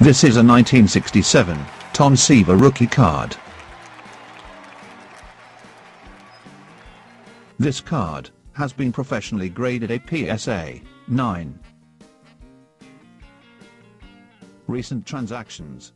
This is a 1967 Tom Seaver rookie card. This card has been professionally graded a PSA 9. Recent transactions